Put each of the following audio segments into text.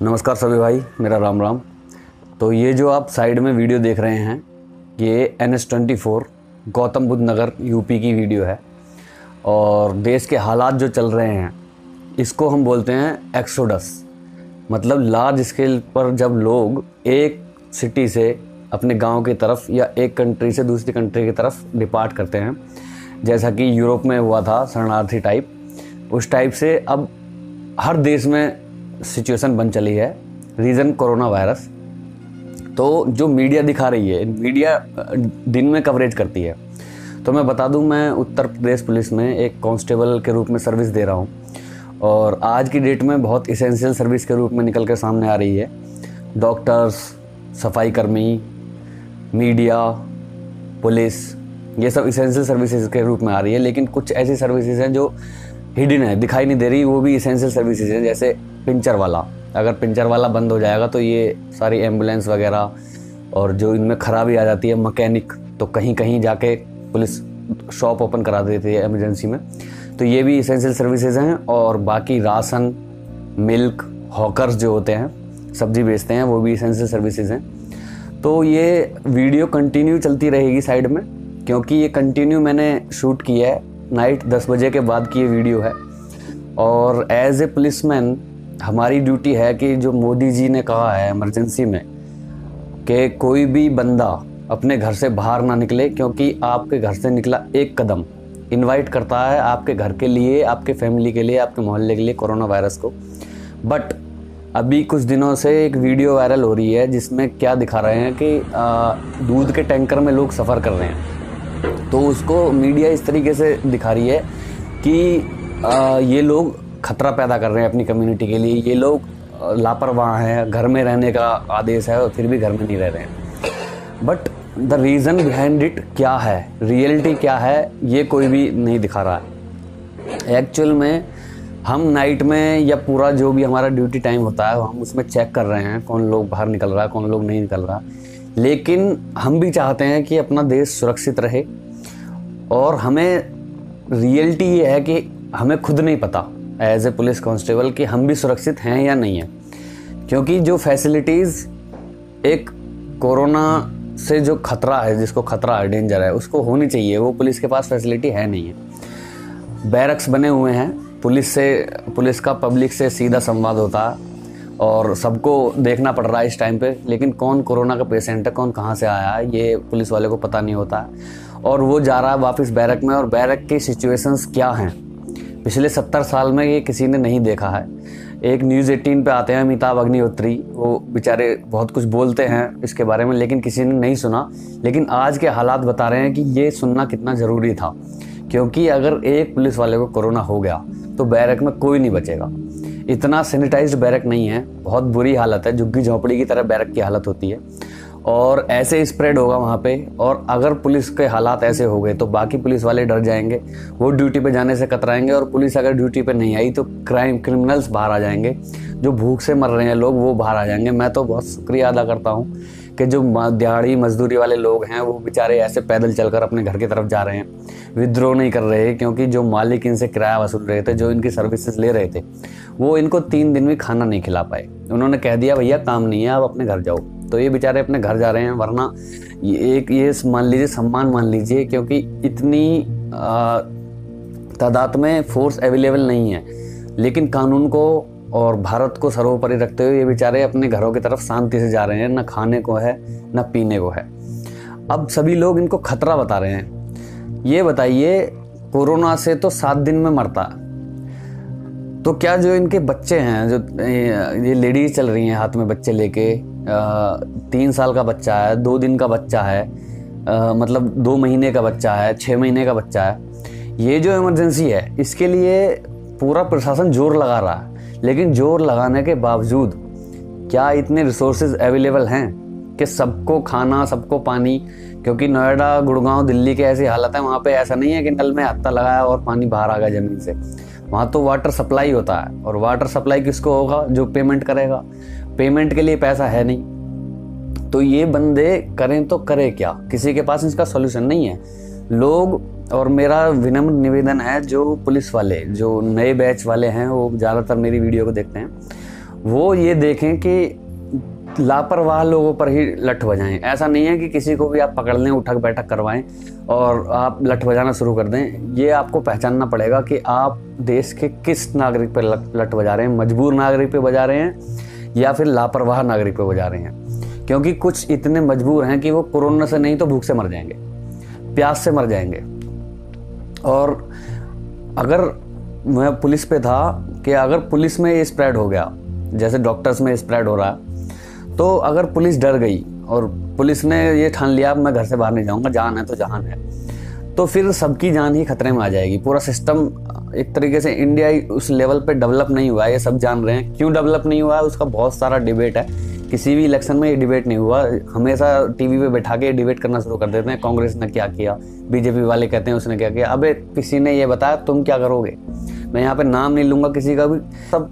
नमस्कार सभी भाई, मेरा राम राम। तो ये जो आप साइड में वीडियो देख रहे हैं, ये N S twenty four Gautam Buddh Nagar UP की वीडियो है। और देश के हालात जो चल रहे हैं, इसको हम बोलते हैं एक्सोडस। मतलब लार्ज स्केल पर जब लोग एक सिटी से अपने गाँव की तरफ़ या एक कंट्री से दूसरी कंट्री की तरफ़ डिपार्ट करते हैं, जैसा कि यूरोप में हुआ था शरणार्थी टाइप उस टाइप से अब हर देश में सिचुएशन बन चली है रीज़न कोरोना वायरस तो जो मीडिया दिखा रही है मीडिया दिन में कवरेज करती है। तो मैं बता दूँ, मैं उत्तर प्रदेश पुलिस में एक कांस्टेबल के रूप में सर्विस दे रहा हूँ। और आज की डेट में बहुत इसेंशियल सर्विस के रूप में निकल कर सामने आ रही है। डॉक्टर्स सफ़ाई कर्मी मीडिया पुलिस, ये सब इसेंशियल सर्विसेज़ के रूप में आ रही है। लेकिन कुछ ऐसी सर्विसेज़ हैं जो हिडन है, दिखाई नहीं दे रही, वो भी इसेंशियल सर्विसेज़ हैं, जैसे पिंचर वाला। अगर पिंचर वाला बंद हो जाएगा तो ये सारी एंबुलेंस वगैरह और जो इनमें खराबी आ जाती है मकैनिक तो कहीं कहीं जाके पुलिस शॉप ओपन करा देती है एमरजेंसी में। तो ये भी इसेंशियल सर्विसेज़ हैं और बाकी राशन मिल्क हॉकर्स जो होते हैं, सब्ज़ी बेचते हैं, वो भी इसेंशियल सर्विसेज़ हैं। तो ये वीडियो कंटिन्यू चलती रहेगी साइड में, क्योंकि ये कंटिन्यू मैंने शूट किया है। नाइट दस बजे के बाद की ये वीडियो है। और एज ए पुलिसमैन हमारी ड्यूटी है कि जो मोदी जी ने कहा है इमरजेंसी में, कि कोई भी बंदा अपने घर से बाहर ना निकले, क्योंकि आपके घर से निकला एक कदम। इनवाइट करता है आपके घर के लिए, आपके फैमिली के लिए, आपके मोहल्ले के लिए कोरोना वायरस को। बट अभी कुछ दिनों से एक वीडियो वायरल हो रही है, जिसमें क्या दिखा रहे हैं कि दूध के टैंकर में लोग सफ़र कर रहे हैं। तो उसको मीडिया इस तरीके से दिखा रही है कि आ, ये लोग खतरा पैदा कर रहे हैं अपनी कम्युनिटी के लिए। ये लोग लापरवाह हैं घर में रहने का आदेश है और फिर भी घर में नहीं रह रहे हैं। But the reason behind it क्या है? रियलिटी क्या है? ये कोई भी नहीं दिखा रहा है। एक्चुअल में हम नाइट में या पूरा जो भी हमारा ड्यूटी टाइम होता है हम उसमें चेक कर रहे हैं कौन लोग बाहर निकल रहा है कौन लोग नहीं निकल रहा। लेकिन हम भी चाहते हैं कि अपना देश सुरक्षित रहे और हमें रियलिटी ये है कि हमें खुद नहीं पता एज ए पुलिस कांस्टेबल कि हम भी सुरक्षित हैं या नहीं हैं। क्योंकि जो फैसिलिटीज़ एक कोरोना से जो खतरा है, जिसको खतरा है डेंजर है, उसको होनी चाहिए, वो पुलिस के पास फैसिलिटी है नहीं है। बैरक्स बने हुए हैं पुलिस से पुलिस का पब्लिक से सीधा संवाद होता है और सबको देखना पड़ रहा है इस टाइम पे, लेकिन कौन कोरोना का पेशेंट है, कौन कहाँ से आया है, ये पुलिस वाले को पता नहीं होता। है और वो जा रहा है वापस बैरक में, और बैरक की सिचुएशंस क्या हैं? पिछले सत्तर साल में ये किसी ने नहीं देखा है। एक न्यूज़ एटीन पे आते हैं अमिताभ अग्निहोत्री, वो बेचारे बहुत कुछ बोलते हैं इसके बारे में, लेकिन किसी ने नहीं सुना। लेकिन आज के हालात बता रहे हैं कि ये सुनना कितना ज़रूरी था, क्योंकि अगर एक पुलिस वाले को कोरोना हो गया तो बैरक में कोई नहीं बचेगा। इतना सैनिटाइज्ड बैरक नहीं है, बहुत बुरी हालत है, झुग्गी झोंपड़ी की तरह बैरक की हालत होती है। और ऐसे स्प्रेड होगा वहाँ पे, और अगर पुलिस के हालात ऐसे हो गए तो बाकी पुलिस वाले डर जाएँगे, वो ड्यूटी पे जाने से कतराएँगे, और पुलिस अगर ड्यूटी पे नहीं आई तो क्राइम क्रिमिनल्स बाहर आ जाएँगे। जो भूख से मर रहे हैं लोग, वो बाहर आ जाएँगे। मैं तो बहुत शुक्रिया अदा करता हूँ कि जो दिहाड़ी मजदूरी वाले लोग हैं, वो बेचारे ऐसे पैदल चलकर अपने घर की तरफ़ जा रहे हैं। विद्रोह नहीं कर रहे, क्योंकि जो मालिक इनसे किराया वसूल रहे थे, जो इनकी सर्विसेज़ ले रहे थे, वो इनको तीन दिन भी खाना नहीं खिला पाए। उन्होंने कह दिया, भैया, काम नहीं है, आप अपने घर जाओ। तो ये बेचारे अपने घर जा रहे हैं, वरना एक, ये मान लीजिए, सम्मान मान लीजिए, क्योंकि इतनी तादाद में फोर्स अवेलेबल नहीं है। लेकिन कानून को और भारत को सर्वोपरि रखते हुए ये बेचारे अपने घरों की तरफ़ शांति से जा रहे हैं ना खाने को है ना पीने को है। अब सभी लोग इनको खतरा बता रहे हैं। ये बताइए कोरोना से तो सात दिन में मरता। तो क्या जो इनके बच्चे हैं जो ये लेडीज़ चल रही हैं हाथ में बच्चे लेके तीन साल का बच्चा है दो दिन का बच्चा है आ, मतलब दो महीने का बच्चा है छः महीने का बच्चा है ये जो इमरजेंसी है इसके लिए पूरा प्रशासन ज़ोर लगा रहा। है लेकिन ज़ोर लगाने के बावजूद, क्या इतने रिसोर्सेज अवेलेबल हैं कि सबको खाना, सबको पानी? क्योंकि नोएडा, गुड़गांव, दिल्ली के ऐसी हालत है, वहाँ पे ऐसा नहीं है कि नल में हत्ता लगाया और पानी बाहर आ गया ज़मीन से। वहाँ तो वाटर सप्लाई होता है, और वाटर सप्लाई किसको होगा? जो पेमेंट करेगा। पेमेंट के लिए पैसा है नहीं। तो ये बंदे करें तो करे क्या? किसी के पास इसका सोल्यूशन नहीं है। लोग और मेरा विनम्र निवेदन है जो पुलिस वाले, जो नए बैच वाले हैं, वो ज़्यादातर मेरी वीडियो को देखते हैं, वो ये देखें कि लापरवाह लोगों पर ही लठ बजाएँ। ऐसा नहीं है कि किसी को भी आप पकड़ लें, उठक बैठक करवाएँ और आप लठ बजाना शुरू कर दें। ये आपको पहचानना पड़ेगा कि आप देश के किस नागरिक पर लठ बजा रहे हैं। मजबूर नागरिक पर बजा रहे हैं या फिर लापरवाह नागरिक पर बजा रहे हैं? क्योंकि कुछ इतने मजबूर हैं कि वो कोरोना से नहीं तो भूख से मर जाएँगे, प्यास से मर जाएँगे। और अगर मैं पुलिस पे था कि अगर पुलिस में ये स्प्रेड हो गया, जैसे डॉक्टर्स में स्प्रेड हो रहा है तो अगर पुलिस डर गई और पुलिस ने ये ठान लिया मैं घर से बाहर नहीं जाऊँगा, जान है तो जहान है तो फिर सबकी जान ही खतरे में आ जाएगी। पूरा सिस्टम एक तरीके से इंडिया उस लेवल पे डेवलप नहीं हुआ है, ये सब जान रहे हैं। क्यों डेवलप नहीं हुआ है? उसका बहुत सारा डिबेट है। किसी भी इलेक्शन में ये डिबेट नहीं हुआ। हमेशा टीवी पे बैठा के डिबेट करना शुरू कर देते हैं। कांग्रेस ने क्या किया? बीजेपी वाले कहते हैं, उसने क्या किया? अबे, किसी ने ये बताया, तुम क्या करोगे? मैं यहाँ पे नाम नहीं लूँगा किसी का भी। सब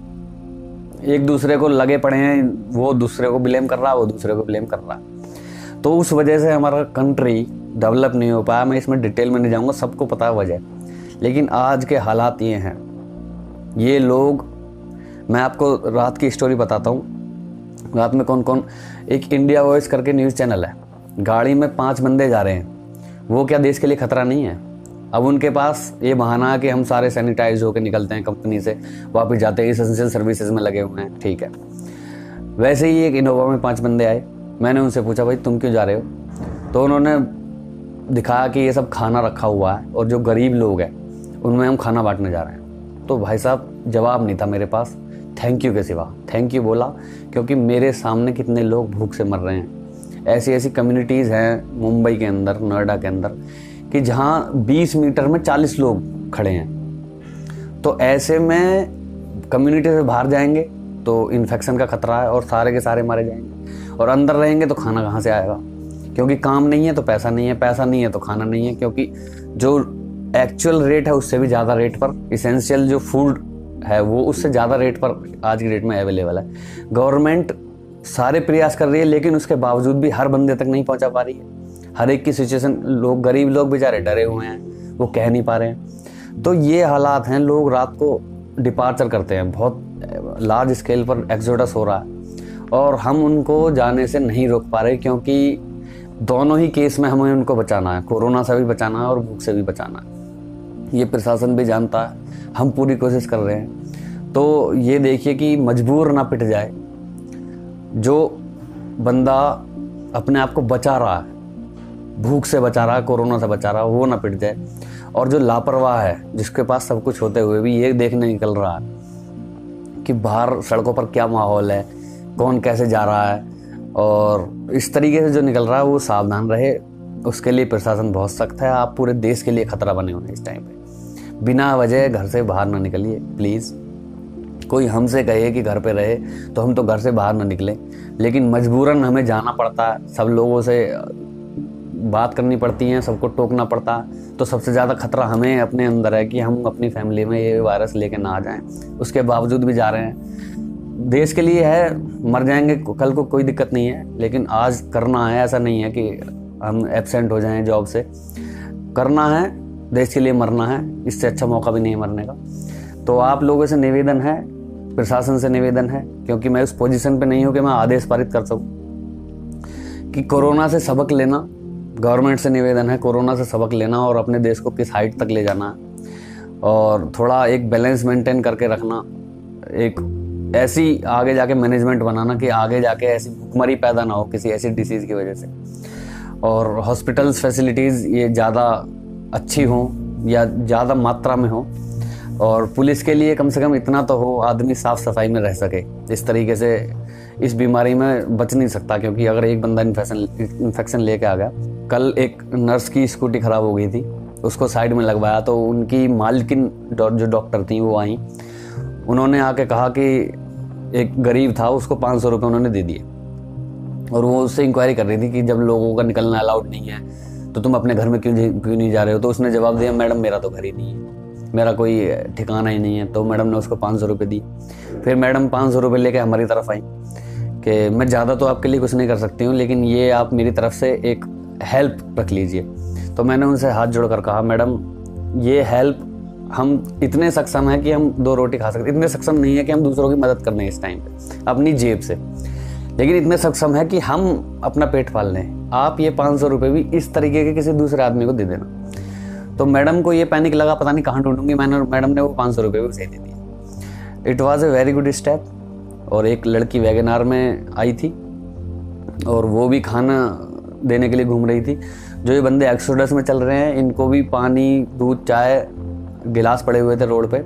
एक दूसरे को लगे पड़े हैं। वो दूसरे को ब्लेम कर रहा है वो दूसरे को ब्लेम कर रहा। है तो उस वजह से हमारा कंट्री डेवलप नहीं हो पाया। मैं इसमें डिटेल में नहीं जाऊँगा, सबको पता वजह लेकिन आज के हालात ये हैं। ये लोग, मैं आपको रात की स्टोरी बताता हूँ। रात में कौन कौन एक इंडिया वॉइस करके न्यूज़ चैनल है। गाड़ी में पाँच बंदे जा रहे हैं। वो क्या देश के लिए खतरा नहीं है? अब उनके पास ये बहाना है कि हम सारे सैनिटाइज होकर निकलते हैं कंपनी से, वापस जाते हैं इसेंशियल सर्विसेज़ में लगे हुए हैं। ठीक है। वैसे ही एक इनोवा में पाँच बंदे आए। मैंने उनसे पूछा, भाई, तुम क्यों जा रहे हो? तो उन्होंने दिखाया कि ये सब खाना रखा हुआ है और जो गरीब लोग हैं, उनमें हम खाना बांटने जा रहे हैं। तो भाई साहब, जवाब नहीं था मेरे पास। थैंक यू के सिवा। थैंक यू बोला, क्योंकि मेरे सामने कितने लोग भूख से मर रहे हैं। ऐसी ऐसी कम्युनिटीज़ हैं मुंबई के अंदर, नोएडा के अंदर, कि जहाँ 20 मीटर में 40 लोग खड़े हैं। तो ऐसे में कम्युनिटी से बाहर जाएँगे तो इन्फेक्शन का खतरा है और सारे के सारे मारे जाएँगे। और अंदर रहेंगे तो खाना कहाँ से आएगा? क्योंकि काम नहीं है तो पैसा नहीं है, पैसा नहीं है तो खाना नहीं है, क्योंकि जो एक्चुअल रेट है उससे भी ज़्यादा रेट पर। इसेंशियल जो फ़ूड है, वो उससे ज़्यादा रेट पर आज की डेट में अवेलेबल है। गवर्नमेंट सारे प्रयास कर रही है, लेकिन उसके बावजूद भी हर बंदे तक नहीं पहुँचा पा रही है। हर एक की सिचुएशन लोग, गरीब लोग बेचारे डरे हुए हैं, वो कह नहीं पा रहे हैं। तो ये हालात हैं, लोग रात को डिपार्चर करते हैं, बहुत लार्ज स्केल पर एक्सोडस हो रहा है। और हम उनको जाने से नहीं रोक पा रहे, क्योंकि दोनों ही केस में हमें उनको बचाना है, कोरोना से भी बचाना है और भूख से भी बचाना है। ये प्रशासन भी जानता है। हम पूरी कोशिश कर रहे हैं। तो ये देखिए कि मजबूर ना पिट जाए। जो बंदा अपने आप को बचा रहा है, भूख से बचा रहा है, कोरोना से बचा रहा है, वो ना पिट जाए। और जो लापरवाह है, जिसके पास सब कुछ होते हुए भी ये देखने निकल रहा है कि बाहर सड़कों पर क्या माहौल है, कौन कैसे जा रहा है, और इस तरीके से जो निकल रहा है, वो सावधान रहे। उसके लिए प्रशासन बहुत सख्त है। आप पूरे देश के लिए खतरा बने हुए हैं इस टाइम पे। बिना वजह घर से बाहर ना निकलिए प्लीज़ कोई हमसे कहे कि घर पे रहे तो हम तो घर से बाहर ना निकलें। लेकिन मजबूरन हमें जाना पड़ता है सब लोगों से बात करनी पड़ती है, सबको टोकना पड़ता। तो सबसे ज़्यादा खतरा हमें अपने अंदर है कि हम अपनी फैमिली में ये वायरस लेके ना आ जाएँ। उसके बावजूद भी जा रहे हैं। देश के लिए है, मर जाएँगे कल को कोई दिक्कत नहीं है। लेकिन आज करना है, ऐसा नहीं है कि हम एबसेंट हो जाएँ जॉब से। करना है देश के लिए मरना है, इससे अच्छा मौका भी नहीं है मरने का। तो आप लोगों से निवेदन है, प्रशासन से निवेदन है, क्योंकि मैं उस पोजीशन पे नहीं हूँ कि मैं आदेश पारित कर सकूँ। कि कोरोना से सबक लेना गवर्नमेंट से निवेदन है, कोरोना से सबक लेना और अपने देश को किस हाइट तक ले जाना है और थोड़ा एक बैलेंस मेंटेन करके रखना, एक ऐसी आगे जाके मैनेजमेंट बनाना कि आगे जाके ऐसी भुखमरी पैदा ना हो किसी ऐसी डिसीज़ की वजह से। और हॉस्पिटल्स फैसिलिटीज़ ये ज़्यादा अच्छी हो या ज़्यादा मात्रा में हो और पुलिस के लिए कम से कम इतना तो हो आदमी साफ़ सफ़ाई में रह सके। इस तरीके से इस बीमारी में बच नहीं सकता क्योंकि अगर एक बंदा इन्फेक्शन इन्फेक्शन लेके आ गया, कल एक नर्स की स्कूटी ख़राब हो गई थी, उसको साइड में लगवाया तो उनकी मालकिन जो डॉक्टर थी, वो आई। उन्होंने आके कहा कि एक गरीब था, उसको पाँच सौ रुपये उन्होंने दे दिए। और वो उससे इंक्वायरी कर रही थी कि जब लोगों का निकलना अलाउड नहीं है तो तुम अपने घर में क्यों क्यों नहीं जा रहे हो? तो उसने जवाब दिया, मैडम, मेरा तो घर ही नहीं है। मेरा कोई ठिकाना ही नहीं है। तो मैडम ने उसको पाँच सौ रुपये दी। फिर मैडम पाँच सौ रुपये लेके हमारी तरफ़ आई कि, मैं ज़्यादा तो आपके लिए कुछ नहीं कर सकती हूँ, लेकिन ये आप मेरी तरफ़ से एक हेल्प रख लीजिए। तो मैंने उनसे हाथ जोड़कर कहा, मैडम, ये हेल्प हम इतने सक्षम हैं कि हम दो रोटी खा सकते इतने सक्षम नहीं है कि हम दूसरों की मदद कर लें इस टाइम पे, अपनी जेब से। लेकिन इतने सक्षम है कि हम अपना पेट पाल लें। आप ये पाँच सौ रुपये भी इस तरीके के किसी दूसरे आदमी को दे देना। तो मैडम को ये पैनिक लगा, पता नहीं कहाँ ढूंढूँगी। मैंने मैडम ने वो पाँच सौ रुपये भी दे दिए। It was a very good step और एक लड़की वैगनार में आई थी। और वो भी खाना देने के लिए घूम रही थी। जो ये बंदे एक्सोडस में चल रहे हैं, इनको भी पानी, दूध, चाय, गिलास पड़े हुए थे रोड पे।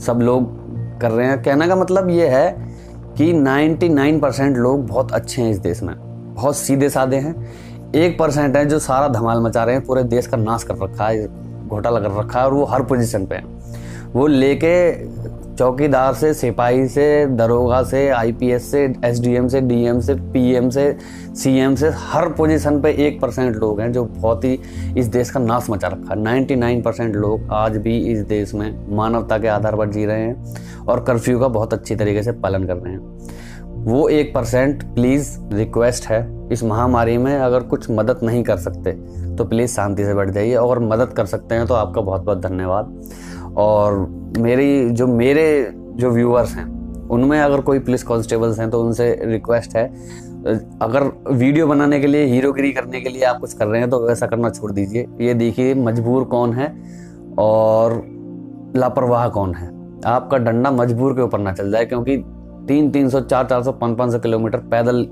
सब लोग कर रहे हैं। कहने का मतलब ये है कि 99 परसेंट लोग बहुत अच्छे हैं इस देश में। बहुत सीधे साधे हैं। एक परसेंट है जो सारा धमाल मचा रहे हैं, पूरे देश का नाश कर रखा है, घोटाला कर रखा है और वो हर पोजीशन पे है। वो लेके चौकीदार से, सिपाही से, दरोगा से आईपीएस से एसडीएम से डीएम से पीएम से सीएम से, हर पोजीशन पे एक परसेंट लोग हैं जो बहुत ही इस देश का नाश मचा रखा है। नाइन्टी नाइन परसेंट लोग आज भी इस देश में मानवता के आधार पर जी रहे हैं और कर्फ्यू का बहुत अच्छी तरीके से पालन कर रहे हैं। वो एक परसेंट प्लीज़ रिक्वेस्ट है। इस महामारी में अगर कुछ मदद नहीं कर सकते तो प्लीज़ शांति से बैठ जाइए। और मदद कर सकते हैं तो आपका बहुत बहुत धन्यवाद। और मेरी जो मेरे जो व्यूअर्स हैं, उनमें अगर कोई पुलिस कॉन्स्टेबल्स हैं तो उनसे रिक्वेस्ट है, अगर वीडियो बनाने के लिए हीरोगिरी करने के लिए आप कुछ कर रहे हैं तो वैसा करना छोड़ दीजिए। ये देखिए, मजबूर कौन है और लापरवाह कौन है। आपका डंडा मजबूर के ऊपर ना चल जाए, क्योंकि तीन तीन सौ, चार चार सौ, पाँच पाँच सौ किलोमीटर पैदल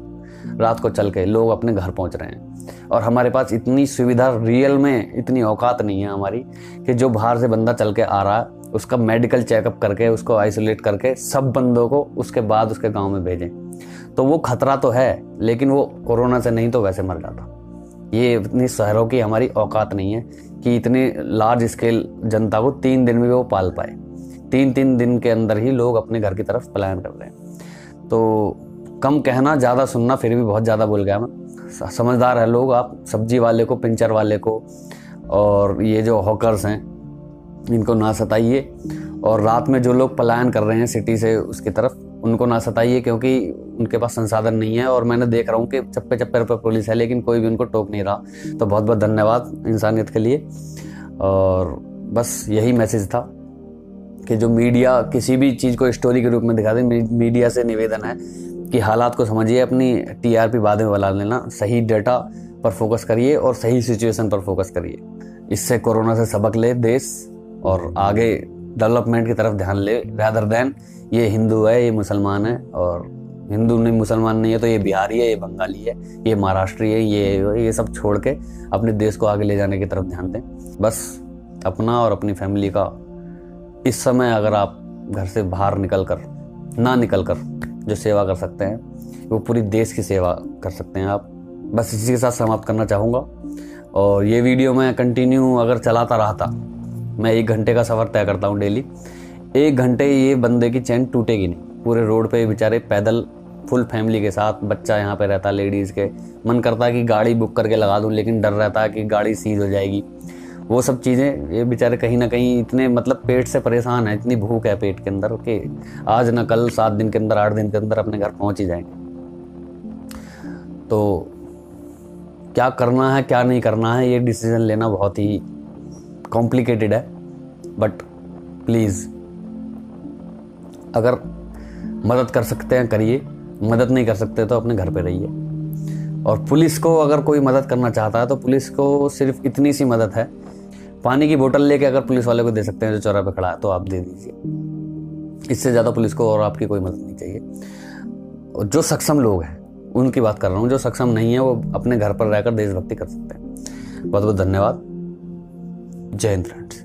रात को चल के लोग अपने घर पहुँच रहे हैं। और हमारे पास इतनी सुविधा रियल में इतनी औकात नहीं है हमारी, कि जो बाहर से बंदा चल के आ रहा है उसका मेडिकल चेकअप करके, उसको आइसोलेट करके सब बंदों को उसके बाद उसके गाँव में भेजें। तो वो खतरा तो है, लेकिन वो कोरोना से नहीं तो वैसे मर जाता। ये इतनी शहरों की हमारी औकात नहीं है कि इतनी लार्ज स्केल जनता को तीन दिन में वो पाल पाए। तीन तीन दिन के अंदर ही लोग अपने घर की तरफ़ प्लान कर रहे हैं। तो कम कहना, ज़्यादा सुनना, फिर भी बहुत ज़्यादा बोल गया मैं। समझदार है लोग आप, सब्ज़ी वाले को, पिंचर वाले को, और ये जो हॉकर्स हैं इनको ना सताइए। और रात में जो लोग पलायन कर रहे हैं सिटी से उसकी तरफ़, उनको ना सताइए क्योंकि उनके पास संसाधन नहीं है। और मैंने देख रहा हूँ कि चप्पे चप्पे पर पुलिस है, लेकिन कोई भी उनको टोक नहीं रहा। तो बहुत बहुत धन्यवाद इंसानियत के लिए। और बस यही मैसेज था कि जो मीडिया किसी भी चीज़ को स्टोरी के रूप में दिखा दे मीडिया से निवेदन है कि हालात को समझिए, अपनी टीआरपी बाद में बना लेना। सही डेटा पर फोकस करिए और सही सिचुएशन पर फोकस करिए। इससे कोरोना से सबक ले देश। और आगे डेवलपमेंट की तरफ़ ध्यान ले रैदर देन ये हिंदू है, ये मुसलमान है, और हिंदू नहीं, मुसलमान नहीं है तो ये बिहारी है, ये बंगाली है, ये महाराष्ट्री है, ये ये सब छोड़ के अपने देश को आगे ले जाने की तरफ़ ध्यान दें। बस अपना और अपनी फैमिली का इस समय अगर आप घर से बाहर निकल कर ना निकल कर जो सेवा कर सकते हैं, वो पूरी देश की सेवा कर सकते हैं आप। बस इसी के साथ समाप्त करना चाहूँगा, और ये वीडियो मैं कंटिन्यू अगर चलाता रहा था मैं एक घंटे का सफ़र तय करता हूँ डेली। एक घंटे ये बंदे की चैन टूटेगी नहीं। पूरे रोड पे बेचारे पैदल, फुल फैमिली के साथ, बच्चा यहाँ पे रहता, लेडीज़ के। मन करता कि गाड़ी बुक करके लगा दूँ, लेकिन डर रहता है कि गाड़ी सीज हो जाएगी। वो सब चीज़ें, ये बेचारे कहीं ना कहीं इतने मतलब पेट से परेशान है, इतनी भूख है पेट के अंदर कि आज ना कल सात दिन के अंदर, आठ दिन के अंदर अपने घर पहुँच ही जाएँगे। तो क्या करना है, क्या नहीं करना है, ये डिसीज़न लेना बहुत ही कॉम्प्लिकेटेड है बट प्लीज़ अगर मदद कर सकते हैं, करिए। मदद नहीं कर सकते तो अपने घर पे रहिए। और पुलिस को अगर कोई मदद करना चाहता है तो पुलिस को सिर्फ़ इतनी सी मदद है, पानी की बोतल लेके अगर पुलिस वाले को दे सकते हैं जो चौरा पे खड़ा है तो आप दे दीजिए। इससे ज़्यादा पुलिस को और आपकी कोई मदद नहीं चाहिए। और जो सक्षम लोग हैं, उनकी बात कर रहा हूँ, जो सक्षम नहीं है, वो अपने घर पर रहकर देशभक्ति कर सकते हैं। बहुत बहुत धन्यवाद। जय हिंद फ्रेंड्स